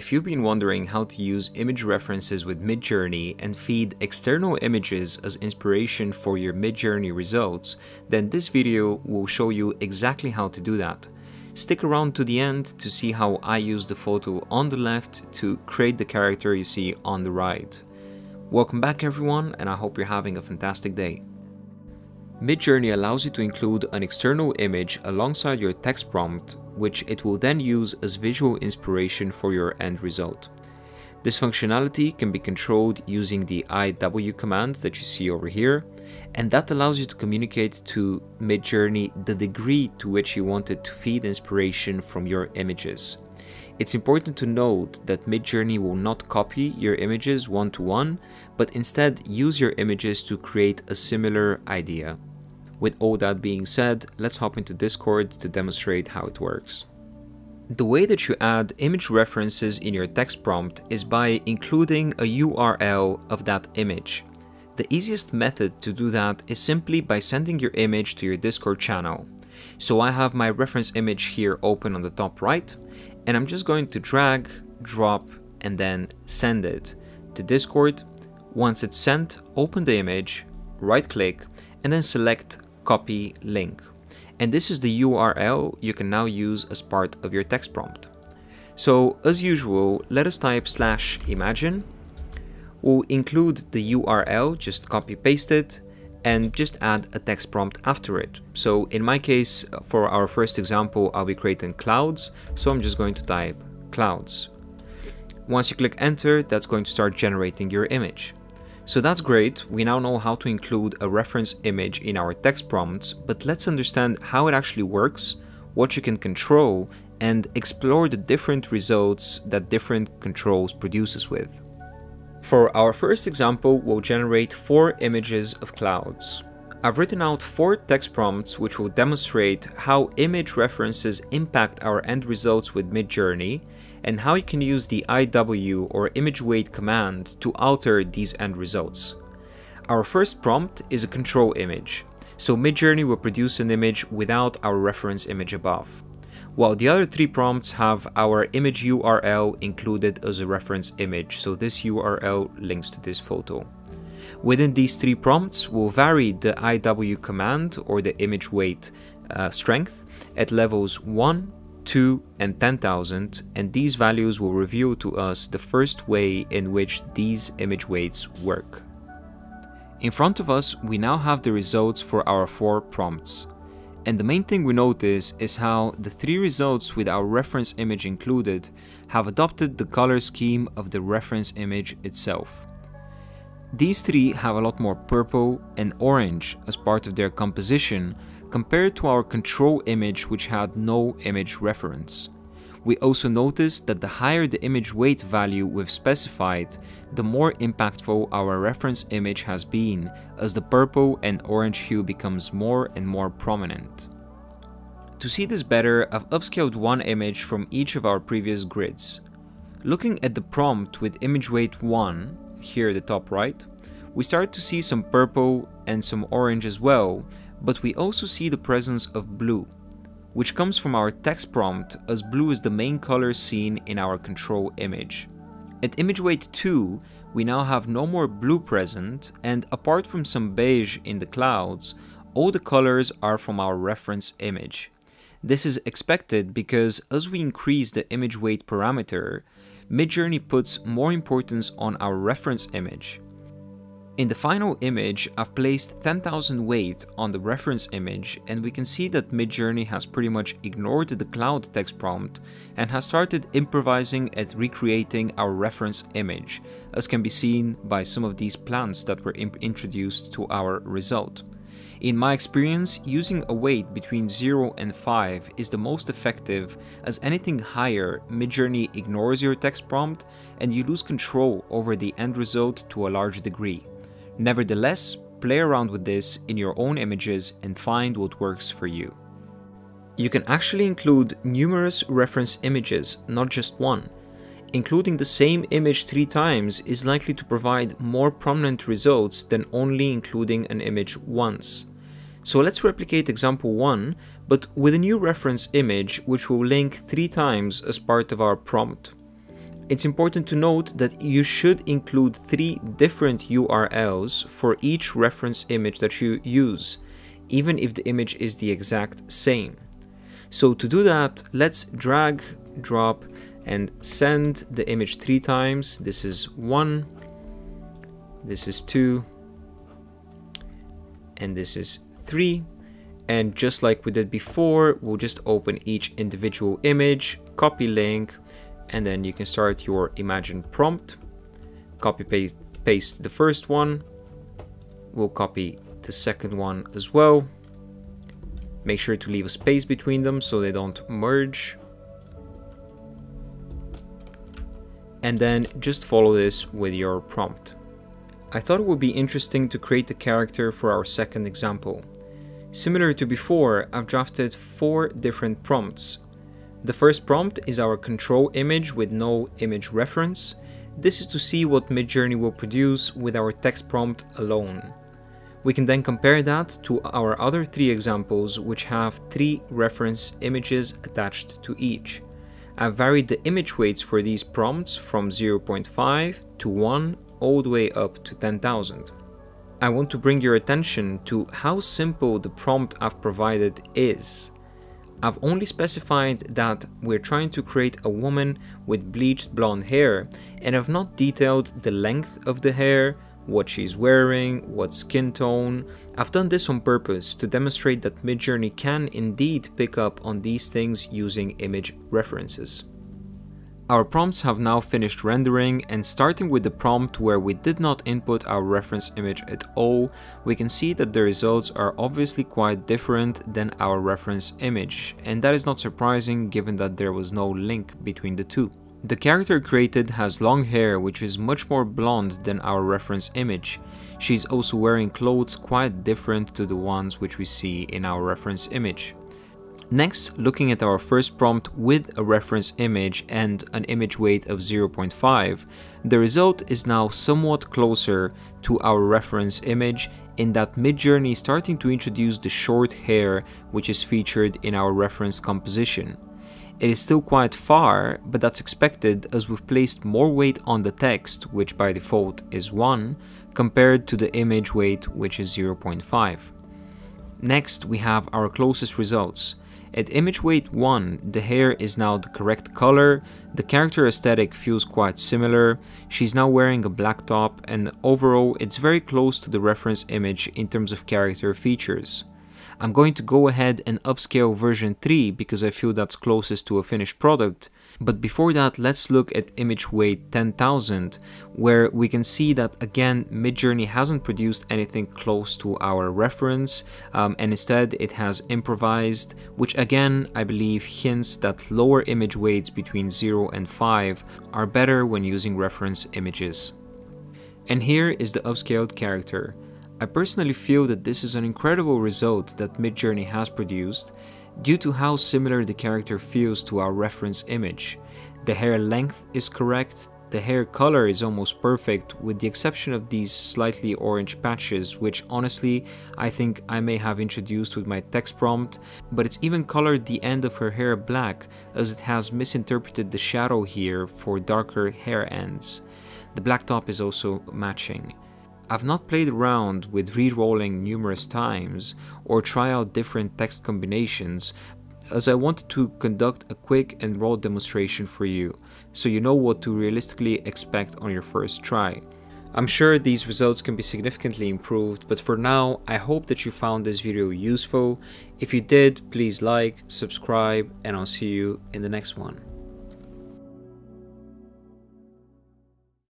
if you've been wondering how to use image references with Midjourney and feed external images as inspiration for your Midjourney results, then this video will show you exactly how to do that. Stick around to the end to see how I use the photo on the left to create the character you see on the right. Welcome back everyone and I hope you're having a fantastic day. Midjourney allows you to include an external image alongside your text prompt, which it will then use as visual inspiration for your end result. This functionality can be controlled using the IW command that you see over here, and that allows you to communicate to Midjourney the degree to which you want it to feed inspiration from your images. It's important to note that Midjourney will not copy your images one to one, but instead use your images to create a similar idea. With all that being said, let's hop into Discord to demonstrate how it works. The way that you add image references in your text prompt is by including a URL of that image. The easiest method to do that is simply by sending your image to your Discord channel. So I have my reference image here open on the top right, and I'm just going to drag, drop, and then send it to Discord. Once it's sent, open the image, right click, and then select copy link. And this is the URL you can now use as part of your text prompt. So as usual, let us type slash imagine. We'll include the URL, just copy paste it, and just add a text prompt after it. So in my case, for our first example, I'll be creating clouds. So I'm just going to type clouds. Once you click enter, that's going to start generating your image. So that's great, we now know how to include a reference image in our text prompts, but let's understand how it actually works, what you can control, and explore the different results that different controls produces with. For our first example, we'll generate four images of clouds. I've written out four text prompts which will demonstrate how image references impact our end results with Midjourney, and how you can use the IW or image weight command to alter these end results. Our first prompt is a control image, so Midjourney will produce an image without our reference image above, while the other three prompts have our image URL included as a reference image, so this URL links to this photo. Within these three prompts, we'll vary the IW command or the image weight uh, strength at levels 1, 2 and 10,000 and these values will reveal to us the first way in which these image weights work. In front of us we now have the results for our four prompts. And the main thing we notice is how the three results with our reference image included have adopted the color scheme of the reference image itself. These three have a lot more purple and orange as part of their composition compared to our control image which had no image reference. We also noticed that the higher the image weight value we've specified, the more impactful our reference image has been as the purple and orange hue becomes more and more prominent. To see this better, I've upscaled one image from each of our previous grids. Looking at the prompt with image weight 1, here at the top right, we start to see some purple and some orange as well, but we also see the presence of blue, which comes from our text prompt as blue is the main color seen in our control image. At image weight 2, we now have no more blue present, and apart from some beige in the clouds, all the colors are from our reference image. This is expected because as we increase the image weight parameter, Midjourney puts more importance on our reference image. In the final image, I've placed 10,000 weight on the reference image and we can see that Midjourney has pretty much ignored the cloud text prompt and has started improvising at recreating our reference image, as can be seen by some of these plants that were introduced to our result. In my experience, using a weight between 0 and 5 is the most effective as anything higher, Midjourney ignores your text prompt and you lose control over the end result to a large degree. Nevertheless, play around with this in your own images and find what works for you. You can actually include numerous reference images, not just one. Including the same image three times is likely to provide more prominent results than only including an image once. So let's replicate example 1, but with a new reference image which will link three times as part of our prompt. It's important to note that you should include three different URLs for each reference image that you use, even if the image is the exact same. So to do that, let's drag, drop, and send the image three times. This is one, this is two, and this is three. And just like we did before, we'll just open each individual image, copy link, and then you can start your imagine prompt. Copy paste, paste the first one. We'll copy the second one as well. Make sure to leave a space between them so they don't merge. And then just follow this with your prompt. I thought it would be interesting to create a character for our second example. Similar to before, I've drafted four different prompts. The first prompt is our control image with no image reference. This is to see what Midjourney will produce with our text prompt alone. We can then compare that to our other three examples which have three reference images attached to each. I've varied the image weights for these prompts from 0.5 to 1 all the way up to 10,000. I want to bring your attention to how simple the prompt I've provided is. I've only specified that we're trying to create a woman with bleached blonde hair and I've not detailed the length of the hair, what she's wearing, what skin tone. I've done this on purpose to demonstrate that Midjourney can indeed pick up on these things using image references. Our prompts have now finished rendering and starting with the prompt where we did not input our reference image at all, we can see that the results are obviously quite different than our reference image, and that is not surprising given that there was no link between the two. The character created has long hair which is much more blonde than our reference image. She's also wearing clothes quite different to the ones which we see in our reference image. Next, looking at our first prompt with a reference image and an image weight of 0.5, the result is now somewhat closer to our reference image in that Midjourney is starting to introduce the short hair which is featured in our reference composition. It is still quite far, but that's expected as we've placed more weight on the text, which by default is 1, compared to the image weight, which is 0.5. Next, we have our closest results. At image weight 1, the hair is now the correct color, the character aesthetic feels quite similar, she's now wearing a black top and overall it's very close to the reference image in terms of character features. I'm going to go ahead and upscale version 3 because I feel that's closest to a finished product, but before that let's look at image weight 10,000 where we can see that again Midjourney hasn't produced anything close to our reference um, and instead it has improvised which again I believe hints that lower image weights between 0 and 5 are better when using reference images. And here is the upscaled character. I personally feel that this is an incredible result that Midjourney has produced due to how similar the character feels to our reference image. The hair length is correct, the hair color is almost perfect with the exception of these slightly orange patches which honestly I think I may have introduced with my text prompt, but it's even colored the end of her hair black as it has misinterpreted the shadow here for darker hair ends. The black top is also matching. I've not played around with re-rolling numerous times or try out different text combinations as I wanted to conduct a quick and raw demonstration for you, so you know what to realistically expect on your first try. I'm sure these results can be significantly improved, but for now, I hope that you found this video useful. If you did, please like, subscribe, and I'll see you in the next one.